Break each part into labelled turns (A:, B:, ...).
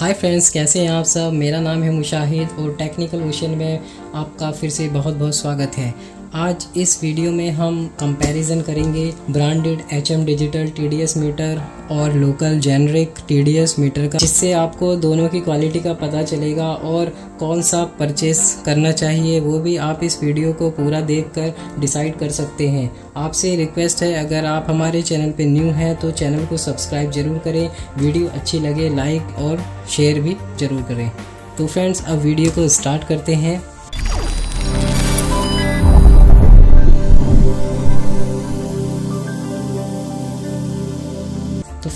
A: Hi friends कैसे हैं आप सब? मेरा नाम है मुशाहिद और टेक्निकल ओशन में आपका फिर से बहुत बहुत स्वागत है। आज इस वीडियो में हम कंपैरिजन करेंगे branded H M digital T D S meter और local generic T D S meter का, जिससे आपको दोनों की क्वालिटी का पता चलेगा और कौन सा परचेस करना चाहिए, वो भी आप इस वीडियो को पूरा देखकर डिसाइड कर सकते हैं। आपसे रिक्वेस्ट है, अगर आप हमारे चैनल पे न्यू हैं तो चैनल को सब्सक्राइब ज़रूर करें। वीडियो अच्छी लगे लाइक और शेयर भी ज़रूर करें। तो फ्रेंड्स अब वीडियो को स्टार्ट करते हैं।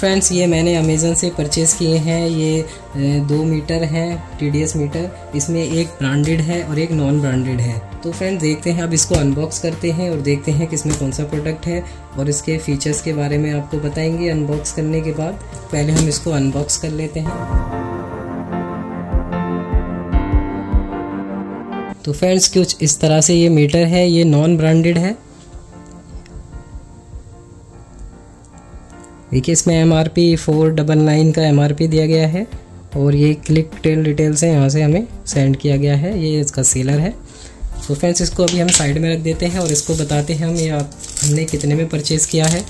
A: फ्रेंड्स ये मैंने अमेज़न से परचेज़ किए हैं। ये दो मीटर हैं टीडीएस मीटर इसमें एक ब्रांडेड है और एक नॉन ब्रांडेड है। तो फ्रेंड्स देखते हैं। अब इसको अनबॉक्स करते हैं और देखते हैं कि इसमें कौन सा प्रोडक्ट है और इसके फीचर्स के बारे में आपको बताएँगे अनबॉक्स करने के बाद। पहले हम इसको अनबॉक्स कर लेते हैं। तो फ्रेंड्स कुछ इस तरह से ये मीटर है, ये नॉन ब्रांडेड है। देखिए, इसमें M R P four double nine का एम आर पी दिया गया है और ये क्लिक टेल डिटेल्स हैं, यहाँ से हमें सेंड किया गया है। ये इसका सेलर है। तो फ्रेंड्स इसको अभी हम साइड में रख देते हैं और इसको बताते हैं हम ये आप, हमने कितने में परचेज़ किया है।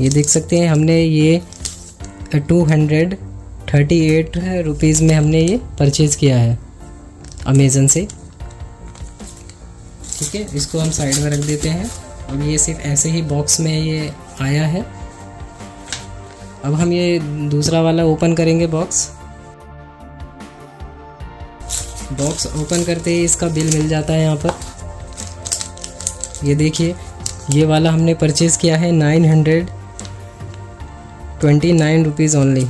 A: ये देख सकते हैं, हमने ये two hundred thirty eight rupees में हमने ये परचेज़ किया है अमेज़न से। ठीक है, इसको हम साइड में रख देते हैं। और ये सिर्फ़ ऐसे ही बॉक्स में ये आया है। अब हम ये दूसरा वाला ओपन करेंगे बॉक्स बॉक्स ओपन करते ही इसका बिल मिल जाता है यहाँ पर. ये देखिए, ये वाला हमने परचेज़ किया है nine hundred twenty nine rupees only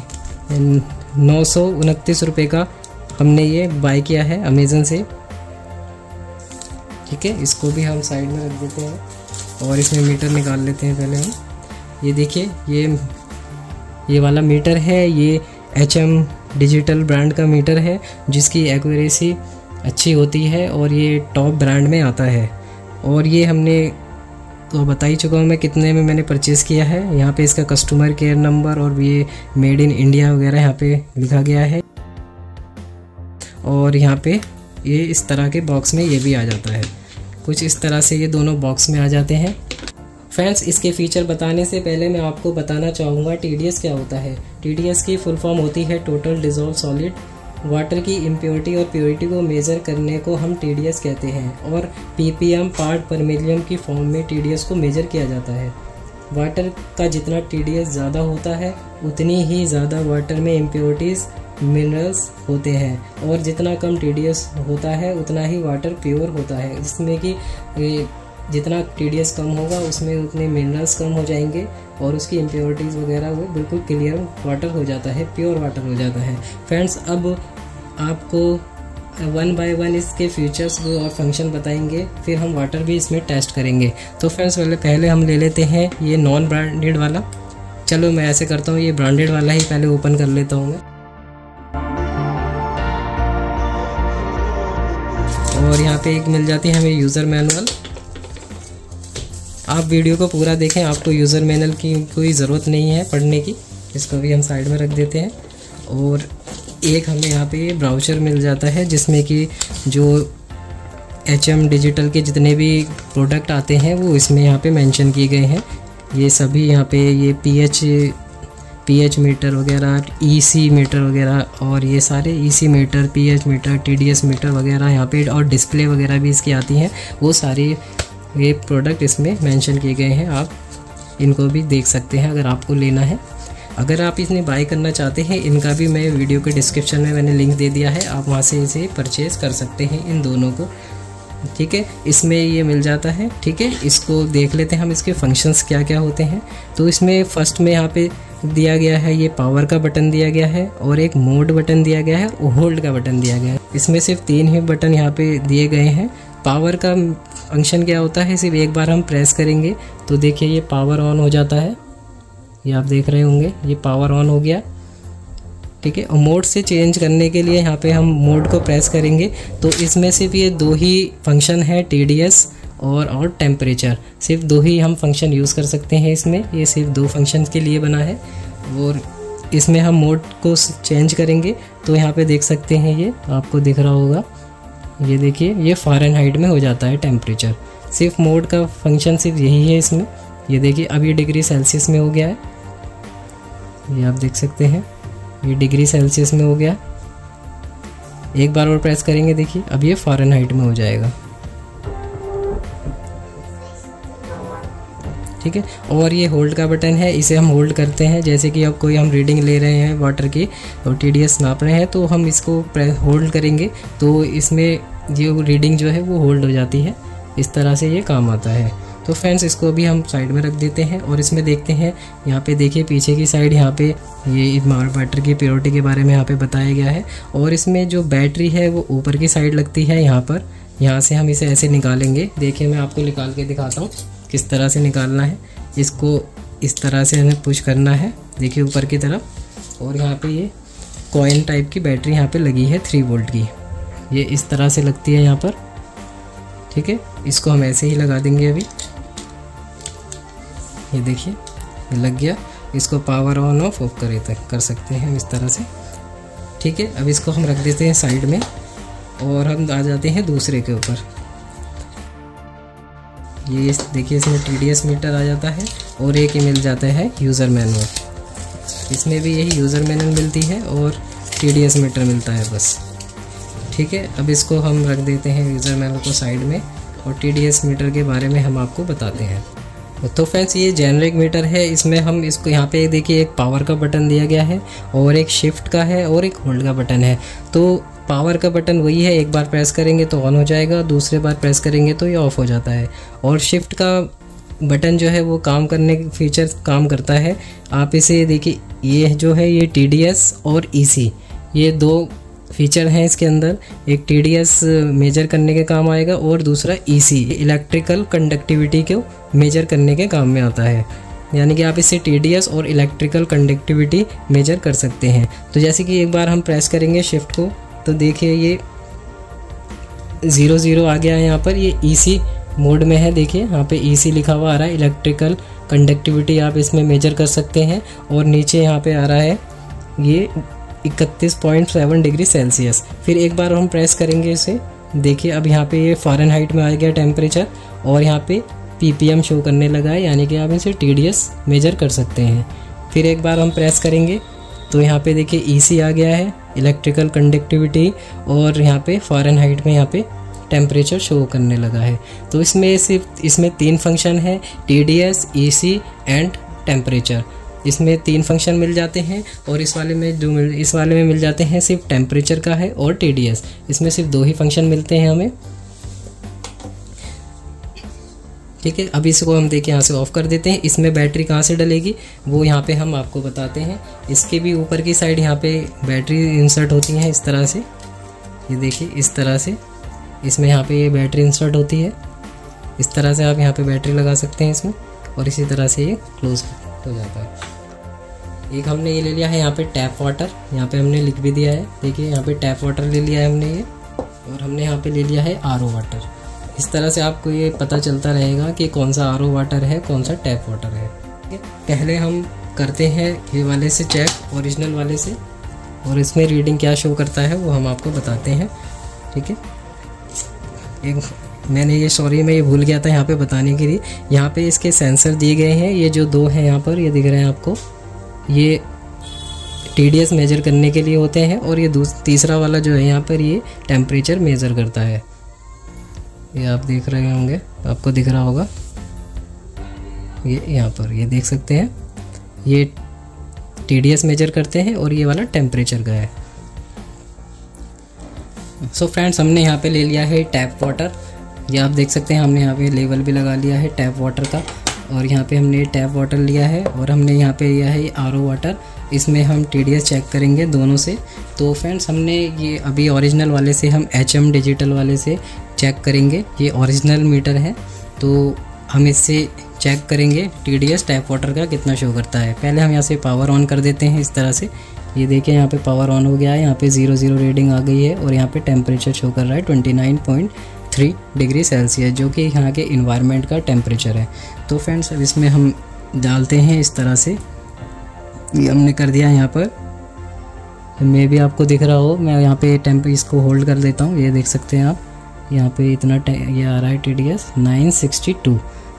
A: नौ सौ उनतीस रुपये का हमने ये बाय किया है अमेज़न से. ठीक है, इसको भी हम साइड में रख देते हैं और इसमें मीटर निकाल लेते हैं पहले हम. ये देखिए, ये ये वाला मीटर है, ये एच एम डिजिटल ब्रांड का मीटर है, जिसकी एक्यूरेसी अच्छी होती है और ये टॉप ब्रांड में आता है। और ये हमने तो बता ही चुका हूँ मैं कितने में मैंने परचेज़ किया है। यहाँ पे इसका कस्टमर केयर नंबर और ये मेड इन इंडिया वगैरह यहाँ पे लिखा गया है। और यहाँ पे ये इस तरह के बॉक्स में ये भी आ जाता है। कुछ इस तरह से ये दोनों बॉक्स में आ जाते हैं। फ्रेंड्स इसके फीचर बताने से पहले मैं आपको बताना चाहूँगा टीडीएस क्या होता है। टीडीएस की फुल फॉर्म होती है टोटल डिजोल्व सॉलिड वाटर की इम्प्योरिटी और प्योरिटी को मेज़र करने को हम टीडीएस कहते हैं और पीपीएम पार्ट पर मिलियम की फॉर्म में टीडीएस को मेज़र किया जाता है। वाटर का जितना टीडीएस ज़्यादा होता है, उतनी ही ज़्यादा वाटर में इम्प्योरिटीज़ मिनरल्स होते हैं और जितना कम टीडीएस होता है, उतना ही वाटर प्योर होता है। जिसमें कि जितना टीडीएस कम होगा, उसमें उतने मिनरल्स कम हो जाएँगे और उसकी इम्प्योरिटीज़ वगैरह वो बिल्कुल क्लियर वाटर हो जाता है प्योर वाटर हो जाता है। फ्रेंड्स अब आपको वन बाय वन इसके फीचर्स और फ़ंक्शन बताएँगे, फिर हम वाटर भी इसमें टेस्ट करेंगे। तो फ्रेंड्स पहले पहले हम ले लेते हैं ये नॉन ब्रांडेड वाला। चलो, मैं ऐसे करता हूँ, ये ब्रांडेड वाला ही पहले ओपन कर लेता हूँ मैं। और यहाँ पे एक मिल जाती है हमें यूज़र मैनुअल आप वीडियो को पूरा देखें, आपको यूज़र मैनल की कोई ज़रूरत नहीं है पढ़ने की। इसको भी हम साइड में रख देते हैं। और एक हमें यहाँ पे ब्राउचर मिल जाता है, जिसमें कि जो एच एम डिजिटल के जितने भी प्रोडक्ट आते हैं, वो इसमें यहाँ पे मेंशन किए गए हैं। ये सभी यहाँ पे, ये P H P H meter वगैरह ई सी मीटर वगैरह, और ये सारे E C meter P H meter T D S meter वगैरह यहाँ पे, और डिस्प्ले वगैरह भी इसकी आती हैं। वो सारी ये प्रोडक्ट इसमें मेंशन किए गए हैं, आप इनको भी देख सकते हैं अगर आपको लेना है। अगर आप इन्हें बाय करना चाहते हैं, इनका भी मैं वीडियो के डिस्क्रिप्शन में मैंने लिंक दे दिया है, आप वहाँ से इसे परचेज़ कर सकते हैं इन दोनों को। ठीक है? इसमें ये मिल जाता है, ठीक है? इसको देख लेते हैं हम इसके फ़ंक्शंस क्या क्या होते हैं। तो इसमें फ़र्स्ट में यहाँ पे दिया गया है, ये पावर का बटन दिया गया है और एक मोड बटन दिया गया है और होल्ड का बटन दिया गया है। इसमें सिर्फ़ तीन ही बटन यहाँ पे दिए गए हैं। पावर का फ़ंक्शन क्या होता है, सिर्फ़ एक बार हम प्रेस करेंगे तो देखिए ये पावर ऑन हो जाता है। ये आप देख रहे होंगे, ये पावर ऑन हो गया। ठीक है, और मोड से चेंज करने के लिए यहाँ पे हम मोड को प्रेस करेंगे। तो इसमें सिर्फ़ ये दो ही फ़ंक्शन है टीडीएस और और टेम्परेचर। सिर्फ़ दो ही हम फ़ंक्शन यूज़ कर सकते हैं इसमें। ये सिर्फ़ दो फ़ंक्शन के लिए बना है। और इसमें हम मोड को चेंज करेंगे। तो यहाँ पे देख सकते हैं ये, आपको दिख रहा होगा। ये देखिए, ये फ़ारेनहाइट में हो जाता है टेम्परेचर सिर्फ़ मोड का फ़ंक्शन सिर्फ़ यही है इसमें. ये देखिए, अब ये डिग्री सेल्सियस में हो गया है. ये आप देख सकते हैं, ये डिग्री सेल्सियस में हो गया एक बार और प्रेस करेंगे, देखिए, अब ये फॉरन फ़ारेनहाइट में हो जाएगा. ठीक है? और ये होल्ड का बटन है, इसे हम होल्ड करते हैं। जैसे कि अब कोई हम रीडिंग ले रहे हैं वाटर की और टीडीएस नाप रहे हैं तो हम इसको होल्ड करेंगे। तो इसमें जो रीडिंग जो है, वो होल्ड हो जाती है। इस तरह से ये काम आता है। तो फ्रेंड्स इसको अभी हम साइड में रख देते हैं और इसमें देखते हैं। यहाँ पे देखिए, पीछे की साइड यहाँ पे ये वाटर की प्योरिटी के बारे में यहाँ पे बताया गया है। और इसमें जो बैटरी है, वो ऊपर की साइड लगती है यहाँ पर। यहाँ से हम इसे ऐसे निकालेंगे। देखिए, मैं आपको निकाल के दिखाता हूँ। किस तरह से निकालना है, इसको इस तरह से हमें पुश करना है। देखिए ऊपर की तरफ़, और यहाँ पे ये कॉइन टाइप की बैटरी यहाँ पे लगी है थ्री वोल्ट की। ये इस तरह से लगती है यहाँ पर, ठीक है? इसको हम ऐसे ही लगा देंगे अभी। ये देखिए लग गया। इसको पावर ऑन ऑफ़ ऑफ़ करे कर सकते हैं इस तरह से। ठीक है, अब इसको हम रख देते हैं साइड में, और हम आ जाते हैं दूसरे के ऊपर। ये इस देखिए, इसमें TDS मीटर आ जाता है और एक ही मिल जाता है यूज़र मैनुअल इसमें भी यही यूज़र मैनुअल मिलती है और TDS मीटर मिलता है बस। ठीक है, अब इसको हम रख देते हैं यूज़र मैनुअल को साइड में और TDS मीटर के बारे में हम आपको बताते हैं। तो फ्रेंड्स ये जेनरिक मीटर है। इसमें हम इसको यहाँ पे देखिए, एक पावर का बटन दिया गया है और एक शिफ्ट का है और एक होल्ड का बटन है। तो पावर का बटन वही है, एक बार प्रेस करेंगे तो ऑन हो जाएगा, दूसरे बार प्रेस करेंगे तो ये ऑफ़ हो जाता है। और शिफ्ट का बटन जो है वो काम करने फीचर काम करता है। आप इसे देखिए, ये जो है ये TDS और ई e ये दो फीचर हैं इसके अंदर। एक TDS मेजर करने के काम आएगा और दूसरा EC इलेक्ट्रिकल कंडक्टिविटी को मेजर करने के काम में आता है। यानी कि आप इससे टी और इलेक्ट्रिकल कंडक्टिविटी मेजर कर सकते हैं। तो जैसे कि एक बार हम प्रेस करेंगे शिफ्ट को तो देखिए ये ज़ीरो ज़ीरो आ गया है यहाँ पर, ये ईसी मोड में है, देखिए, यहाँ पे ईसी लिखा हुआ आ रहा है इलेक्ट्रिकल कंडक्टिविटी आप इसमें मेजर कर सकते हैं, और नीचे यहाँ पे आ रहा है ये इकतीस पॉइंट सेवन डिग्री सेल्सियस। फिर एक बार हम प्रेस करेंगे इसे, देखिए, अब यहाँ पे ये फॉरन हाइट में आ गया टेम्परेचर और यहाँ पे पीपीएम शो करने लगा है, यानी कि आप इसे टी मेजर कर सकते हैं। फिर एक बार हम प्रेस करेंगे तो यहाँ पे देखिए ईसी आ गया है इलेक्ट्रिकल कंडक्टिविटी और यहाँ पे फॉरन हाइट में यहाँ पे टेम्परेचर शो करने लगा है। तो इसमें सिर्फ़, इसमें तीन फ़ंक्शन है T D S E C and temperature इसमें तीन फ़ंक्शन मिल जाते हैं और इस वाले में जो मिल, इस वाले में मिल जाते हैं सिर्फ़ टेम्परेचर का है और टी डी एस इसमें सिर्फ़ दो ही फ़ंक्शन मिलते हैं हमें। ठीक है? अभी इसको हम देखिए यहाँ से ऑफ़ कर देते हैं। इसमें बैटरी कहाँ से डलेगी? वो यहाँ पे हम आपको बताते हैं। इसके भी ऊपर की साइड यहाँ पे बैटरी इंसर्ट होती हैं इस तरह से। ये देखिए, इस तरह से। इसमें यहाँ पे ये बैटरी इंसर्ट होती है। इस तरह से आप यहाँ पे बैटरी लगा सकते हैं इसमें। और इसी तरह से ये क्लोज हो जाता है। एक हमने ये ले लिया है यहाँ पे टैप वाटर यहाँ पे हमने लिख भी दिया है। देखिए, यहाँ पे टैप वाटर ले लिया है हमने ये। और हमने यहाँ पे ले लिया है आरओ वाटर इस तरह से आपको ये पता चलता रहेगा कि कौन सा आरओ वाटर है, कौन सा टैप वाटर है। पहले हम करते हैं ये वाले से चेक ओरिजिनल वाले से, और इसमें रीडिंग क्या शो करता है वो हम आपको बताते हैं, ठीक है? एक, मैंने ये सॉरी मैं ये भूल गया था यहाँ पे बताने के लिए। यहाँ पे इसके सेंसर दिए गए हैं, ये जो दो हैं यहाँ पर, ये दिख रहे हैं आपको। ये टीडीएस मेजर करने के लिए होते हैं, और ये तीसरा वाला जो है यहाँ पर, ये टेम्परेचर मेज़र करता है। ये आप देख रहे होंगे, आपको दिख रहा होगा। ये यहाँ पर, ये देख सकते हैं। ये टीडीएस मेजर करते हैं और ये वाला टेम्परेचर का है। सो so फ्रेंड्स हमने यहाँ पे ले लिया है टैप वाटर ये आप देख सकते हैं, हमने यहाँ पे लेवल भी लगा लिया है टैप वाटर का। और यहाँ पे हमने टैप वाटर लिया है और हमने यहाँ पे लिया है आर ओ वाटर इसमें हम टीडीएस चेक करेंगे दोनों से। तो फ्रेंड्स हमने ये अभी ओरिजिनल वाले से, हम एचएम डिजिटल वाले से चेक करेंगे। ये ओरिजिनल मीटर है तो हम इससे चेक करेंगे T D S tap water का कितना शो करता है। पहले हम यहाँ से पावर ऑन कर देते हैं इस तरह से। ये देखिए, यहाँ पे पावर ऑन हो गया है, यहाँ पे ज़ीरो ज़ीरो रीडिंग आ गई है और यहाँ पे टेम्परेचर शो कर रहा है twenty nine point three degree Celsius जो कि यहाँ के इन्वायरमेंट का टेम्परेचर है। तो फ्रेंड्स अब इसमें हम डालते हैं इस तरह से। ये हमने कर दिया यहाँ पर। मे भी आपको दिख रहा हो, मैं यहाँ पे टेम्प इसको होल्ड कर देता हूँ, ये देख सकते हैं आप। यहाँ पे इतना ये आ रहा है T D S nine sixty two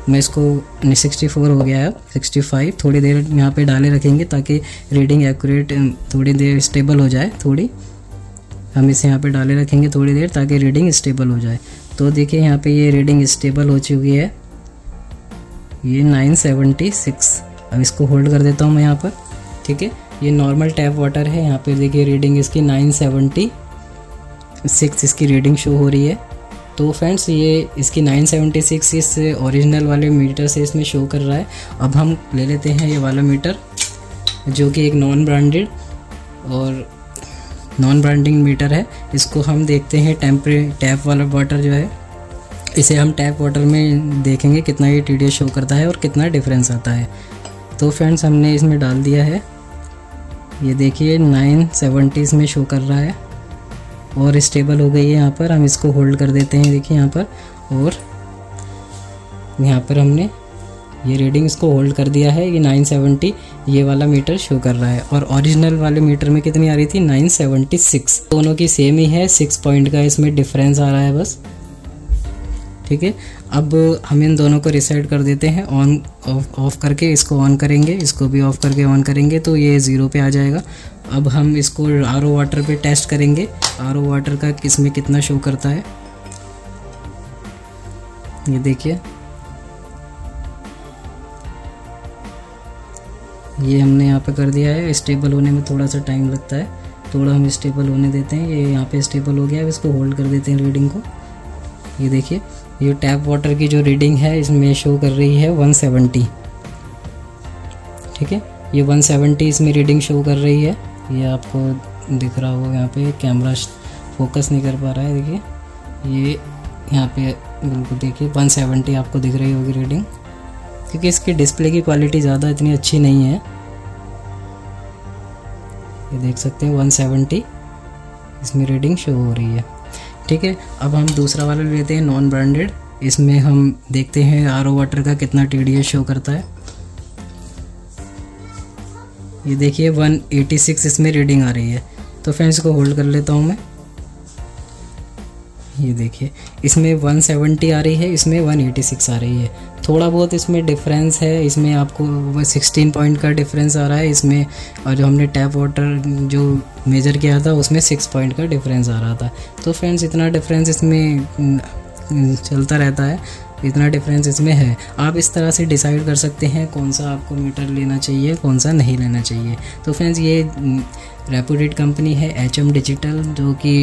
A: मैं इसको सिक्सटी फोर हो गया है सिक्सटी फाइव थोड़ी देर यहाँ पे डाले रखेंगे ताकि रीडिंग एक्यूरेट थोड़ी देर स्टेबल हो जाए, थोड़ी। हम इसे यहाँ पे डाले रखेंगे थोड़ी देर ताकि रीडिंग स्टेबल हो जाए। तो देखिए यहाँ पे ये रीडिंग स्टेबल हो चुकी है। ये नाइन सेवेंटी सिक्स अब इसको होल्ड कर देता हूँ मैं यहाँ पर, ठीक है? ये नॉर्मल टैप वाटर है, यहाँ पे देखिए रीडिंग इसकी नाइन सेवेंटी सिक्स इसकी रीडिंग शो हो रही है। तो फ्रेंड्स ये इसकी 976 इस ओरिजिनल वाले मीटर से इसमें शो कर रहा है। अब हम ले लेते हैं ये वाला मीटर जो कि एक नॉन ब्रांडेड और नॉन ब्रांडिंग मीटर है। इसको हम देखते हैं टेम्परे टैप वाला वाटर जो है। इसे हम टैप वाटर में देखेंगे कितना ये टी शो करता है और कितना डिफरेंस आता है। तो फ्रेंड्स हमने इसमें डाल दिया है। ये देखिए नाइन सेवेंटी इसमें शो कर रहा है। और स्टेबल हो गई है यहाँ पर। हम इसको होल्ड कर देते हैं, देखिए यहाँ पर। और यहाँ पर हमने ये रीडिंग इसको होल्ड कर दिया है, ये 970 ये वाला मीटर शो कर रहा है। और ओरिजिनल वाले मीटर में कितनी आ रही थी? 976 दोनों की सेम ही है, सिक्स पॉइंट का इसमें डिफरेंस आ रहा है बस। ठीक है? अब हम इन दोनों को रिसेट कर देते हैं। ऑन ऑफ़ करके इसको ऑन करेंगे। इसको भी ऑफ़ करके ऑन करेंगे तो ये ज़ीरो पे आ जाएगा। अब हम इसको आर ओ वाटर पे टेस्ट करेंगे। आर ओ वाटर का किसमें कितना शो करता है? ये देखिए। ये हमने यहाँ पे कर दिया है। स्टेबल होने में थोड़ा सा टाइम लगता है। थोड़ा हम स्टेबल होने देते हैं। ये यहाँ पे स्टेबल हो गया। है इसको होल्ड कर देते हैं रीडिंग को। ये देखिए। ये टैप वाटर की जो रीडिंग है, इसमें शो कर रही है 170 ठीक है? ये 170 इसमें रीडिंग शो कर रही है। ये आपको दिख रहा होगा यहाँ पे कैमरा फोकस नहीं कर पा रहा है, देखिए। ये यहाँ पे बिल्कुल देखिए 170 आपको दिख रही होगी रीडिंग क्योंकि इसकी डिस्प्ले की क्वालिटी ज़्यादा इतनी अच्छी नहीं है। ये देख सकते हैं 170 इसमें रीडिंग शो हो रही है। ठीक है, अब हम दूसरा वाला लेते हैं नॉन ब्रांडेड इसमें हम देखते हैं आरओ वाटर का कितना टीडीएस शो करता है। ये देखिए 186 इसमें रीडिंग आ रही है। तो फ्रेंड्स इसको होल्ड कर लेता हूँ मैं। ये देखिए, इसमें 170 आ रही है, इसमें 186 आ रही है। थोड़ा बहुत इसमें डिफरेंस है, इसमें आपको 16 पॉइंट का डिफरेंस आ रहा है, इसमें और जो हमने टैप वाटर जो मेज़र किया था, उसमें सिक्स पॉइंट का डिफरेंस आ रहा था। तो फ्रेंड्स इतना डिफरेंस इसमें चलता रहता है, इतना डिफरेंस इसमें है। आप इस तरह से डिसाइड कर सकते हैं कौन सा आपको मीटर लेना चाहिए, कौन सा नहीं लेना चाहिए। तो फ्रेंड्स ये रेपूटेड कंपनी है एचएम डिजिटल जो कि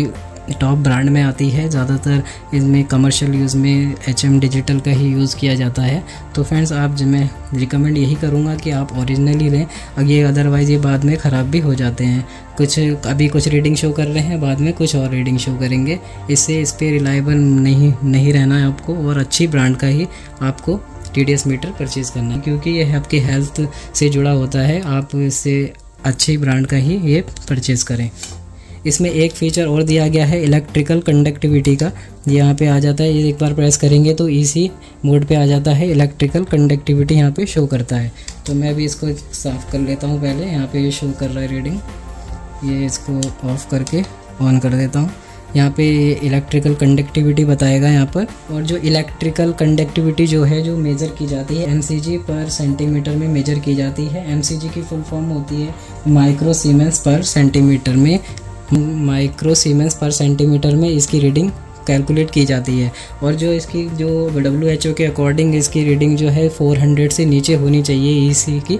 A: टॉप ब्रांड में आती है, ज़्यादातर इसमें कमर्शियल यूज़ में एचएम डिजिटल का ही यूज़ किया जाता है। तो फ्रेंड्स आप जो मैं रिकमेंड यही करूँगा कि आप ओरिजिनल ही लें ये अदरवाइज़ ये बाद में ख़राब भी हो जाते हैं। कुछ, अभी कुछ रीडिंग शो कर रहे हैं, बाद में कुछ और रीडिंग शो करेंगे। इससे इस पर रिलायबल नहीं नहीं रहना है आपको, और अच्छी ब्रांड का ही आपको टीडीएस मीटर परचेज़ करना है। क्योंकि ये आपकी हेल्थ से जुड़ा होता है, आप इससे अच्छी ब्रांड का ही ये परचेज़ करें। इसमें एक फीचर और दिया गया है इलेक्ट्रिकल कंडक्टिविटी का। यहाँ पे आ जाता है, ये एक बार प्रेस करेंगे तो इसी मोड पे आ जाता है इलेक्ट्रिकल कंडक्टिविटी यहाँ पे शो करता है। तो मैं भी इसको साफ़ कर लेता हूँ पहले, यहाँ पे ये शो कर रहा है रीडिंग ये इसको ऑफ़ करके ऑन कर देता हूँ। यहाँ पे इलेक्ट्रिकल कंडक्टिविटी बताएगा यहाँ पर। और जो इलेक्ट्रिकल कंडक्टिविटी जो है, जो मेज़र की जाती है एम पर सेंटीमीटर में मेजर की जाती है। एम की फुल फॉर्म होती है माइक्रो सीमेंस पर सेंटीमीटर में। माइक्रो सीमेंस पर सेंटीमीटर में इसकी रीडिंग कैलकुलेट की जाती है। और जो इसकी, जो डब्ल्यू एच ओ के अकॉर्डिंग इसकी रीडिंग जो है 400 से नीचे होनी चाहिए ई सी की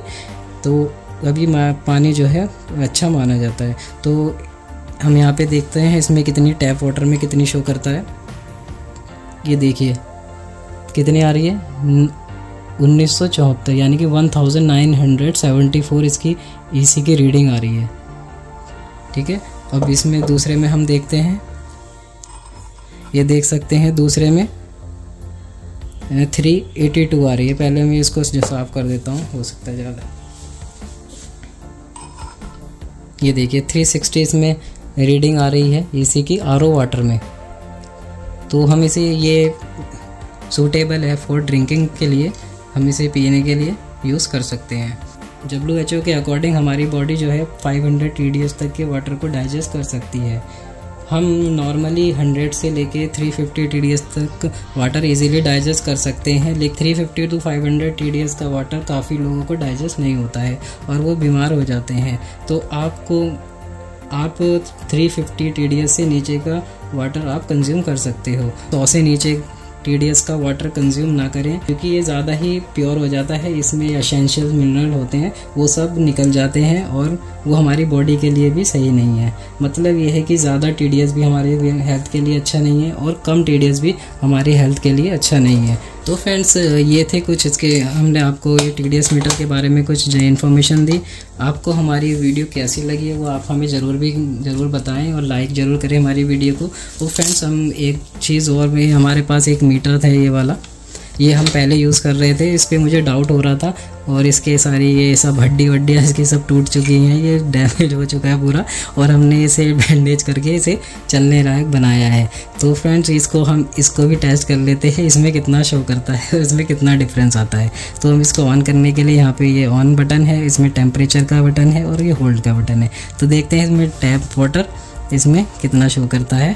A: तो अभी पानी जो है अच्छा माना जाता है। तो हम यहाँ पे देखते हैं इसमें कितनी टैप वाटर में कितनी शो करता है। ये देखिए, कितनी आ रही है? उन्नीस सौ चौहत्तर, यानी कि one thousand nine hundred seventy four इसकी ई सी की रीडिंग आ रही है। ठीक है? अब इसमें दूसरे में हम देखते हैं। ये देख सकते हैं दूसरे में। थ्री एटी टू आ रही है। पहले मैं इसको साफ़ कर देता हूँ। हो सकता है ज़्यादा। ये देखिए थ्री सिक्सटी इसमें रीडिंग आ रही है। इसी की आरओ वाटर में। तो हम इसे, ये सूटेबल है फॉर ड्रिंकिंग के लिए। हम इसे पीने के लिए यूज़ कर सकते हैं। डब्ल्यू एच ओ के अकॉर्डिंग हमारी बॉडी जो है 500 हंड्रेड तक के वाटर को डाइजेस्ट कर सकती है। हम नॉर्मली 100 से लेके 350 TDS तक वाटर इजीली डाइजेस्ट कर सकते हैं, लेकिन 350 टू 500 TDS का वाटर काफ़ी लोगों को डाइजेस्ट नहीं होता है और वो बीमार हो जाते हैं। तो आपको, आप 350 फिफ्टी से नीचे का वाटर आप कंज्यूम कर सकते हो। सौ से नीचे टीडीएस का वाटर कंज्यूम ना करें, क्योंकि ये ज़्यादा ही प्योर हो जाता है, इसमें असेंशियल मिनरल होते हैं, वो सब निकल जाते हैं और वो हमारी बॉडी के लिए भी सही नहीं है। मतलब ये है कि ज़्यादा टीडीएस भी हमारे हेल्थ के लिए अच्छा नहीं है और कम टीडीएस भी हमारी हेल्थ के लिए अच्छा नहीं है। तो फ्रेंड्स ये थे कुछ इसके, हमने आपको ये टीडीएस मीटर के बारे में कुछ इन्फॉर्मेशन दी। आपको हमारी वीडियो कैसी लगी है, वो आप हमें ज़रूर भी, ज़रूर बताएँ और लाइक ज़रूर करें हमारी वीडियो को। वो फ्रेंड्स हम एक चीज़ और भी, हमारे पास एक मीटर था ये वाला। ये हम पहले यूज़ कर रहे थे, इस पर मुझे डाउट हो रहा था और इसके सारी ये सब हड्डी वड्डियाँ, इसकी सब टूट चुकी हैं, ये डैमेज हो चुका है पूरा और हमने इसे बैंडेज करके इसे चलने लायक बनाया है। तो फ्रेंड्स इसको हम, इसको भी टेस्ट कर लेते हैं, इसमें कितना शो करता है, इसमें कितना डिफरेंस आता है। तो हम इसको ऑन करने के लिए यहाँ पे ये ऑन बटन है, इसमें टेम्परेचर का बटन है और ये होल्ड का बटन है। तो देखते हैं इसमें टैप वाटर इसमें कितना शो करता है।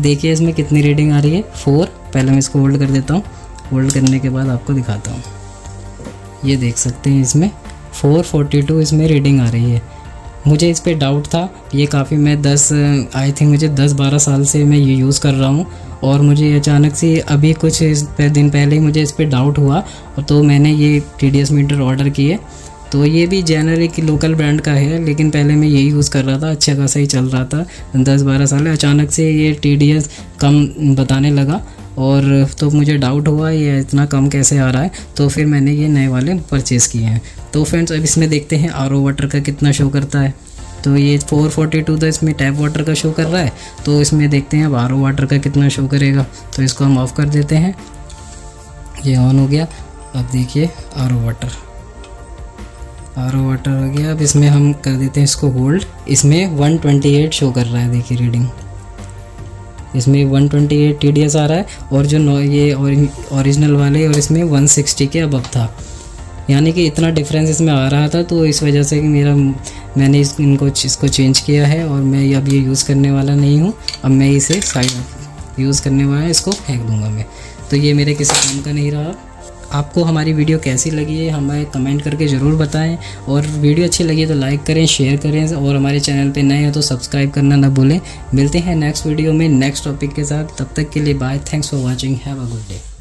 A: देखिए इसमें कितनी रीडिंग आ रही है फोर पहले मैं इसको होल्ड कर देता हूँ। होल्ड करने के बाद आपको दिखाता हूँ। ये देख सकते हैं इसमें। 442 इसमें रीडिंग आ रही है। मुझे इस पर डाउट था। ये काफ़ी मैं 10 आई थिंक मुझे 10-12 साल से मैं ये यूज़ कर रहा हूँ। और मुझे अचानक से अभी कुछ दिन पहले ही मुझे इस पर डाउट हुआ। तो मैंने ये टीडीएस मीटर ऑर्डर किए। तो ये भी जेनरिक लोकल ब्रांड का है, लेकिन पहले मैं यही यूज़ कर रहा था। अच्छा खासा ही चल रहा था। दस बारह साल अचानक से ये टीडीएस कम बताने लगा। और तो मुझे डाउट हुआ, ये इतना कम कैसे आ रहा है? तो फिर मैंने ये नए वाले परचेज़ किए हैं। तो फ्रेंड्स अब इसमें देखते हैं आरओ वाटर का कितना शो करता है। तो ये 442 तो इसमें टैप वाटर का शो कर रहा है। तो इसमें देखते हैं अब आर वाटर का कितना शो करेगा। तो इसको हम ऑफ़ कर देते हैं। ये ऑन हो गया। अब देखिए आरओ वाटर आरओ वाटर हो गया। अब इसमें हम कर देते हैं इसको होल्ड इसमें 128 शो कर रहा है। देखिए रीडिंग इसमें 128 ट्वेंटी आ रहा है और जो ये ओरिजिनल वाले और इसमें 160 के अबब था। यानी कि इतना डिफरेंस इसमें आ रहा था तो इस वजह से कि मेरा, मैंने इस, इनको इसको चेंज किया है और मैं अब ये यूज़ करने वाला नहीं हूँ। अब मैं इसे साइड यूज़ करने वाला है इसको फेंक दूँगा मैं। तो ये मेरे किसी काम का नहीं रहा। आपको हमारी वीडियो कैसी लगी है, हमें कमेंट करके ज़रूर बताएँ। और वीडियो अच्छी लगी है तो लाइक करें शेयर करें और हमारे चैनल पे नए हैं तो सब्सक्राइब करना ना भूलें। मिलते हैं नेक्स्ट वीडियो में नेक्स्ट टॉपिक के साथ। तब तक के लिए bye thanks for watching have a good day